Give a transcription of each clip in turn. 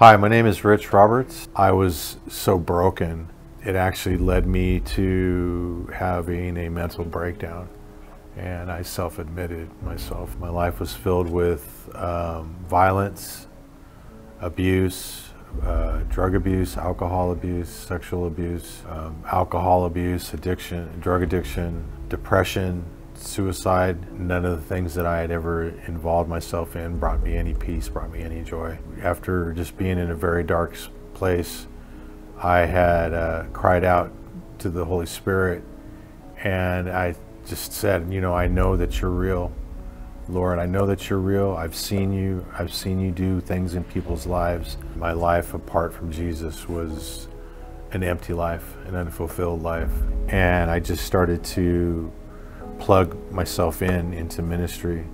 Hi, my name is Rich Roberts. I was so broken, it actually led me to having a mental breakdown. And I self admitted myself. My life was filled with um, violence, abuse, uh, drug abuse, alcohol abuse, sexual abuse, um, alcohol abuse, addiction, drug addiction, depression, suicide. None of the things that I had ever involved myself in brought me any peace, brought me any joy. After just being in a very dark place, I had uh, cried out to the Holy Spirit and I just said, you know, I know that you're real. Lord, I know that you're real. I've seen you. I've seen you do things in people's lives. My life apart from Jesus was an empty life, an unfulfilled life. And I just started to plug myself in into ministry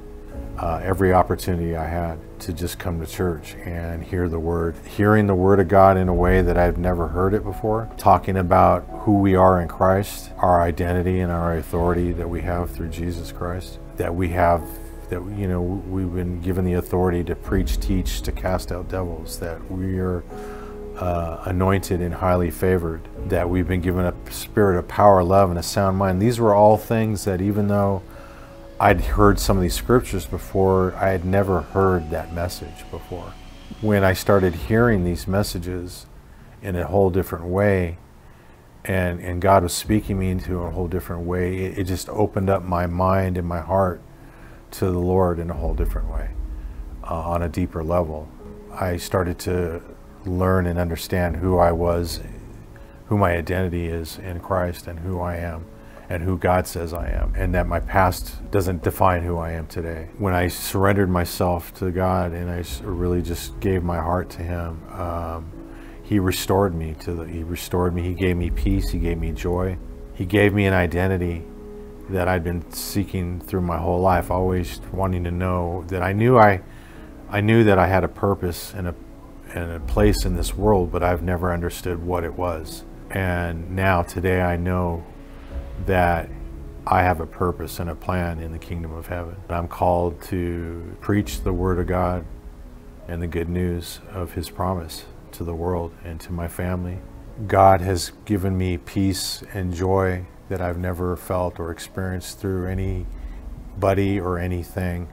uh, every opportunity I had to just come to church and hear the word. Hearing the word of God in a way that I've never heard it before, talking about who we are in Christ, our identity and our authority that we have through Jesus Christ, that we have that you know we've been given the authority to preach, teach, to cast out devils, that we are uh, anointed and highly favored, that we've been given a spirit of power, love, and a sound mind. These were all things that even though I'd heard some of these scriptures before, I had never heard that message before. When I started hearing these messages in a whole different way, and, and God was speaking me into a whole different way, it, it just opened up my mind and my heart to the Lord in a whole different way, uh, on a deeper level. I started to learn and understand who I was, who my identity is in Christ, and who I am, and who God says I am, and that my past doesn't define who I am today. When I surrendered myself to God and I really just gave my heart to Him, um, He restored me to the. He restored me. He gave me peace. He gave me joy. He gave me an identity that I'd been seeking through my whole life, always wanting to know that I knew I, I knew that I had a purpose and a, and a place in this world, but I've never understood what it was. And now today I know that I have a purpose and a plan in the kingdom of heaven. I'm called to preach the word of God and the good news of his promise to the world and to my family. God has given me peace and joy that I've never felt or experienced through anybody or anything.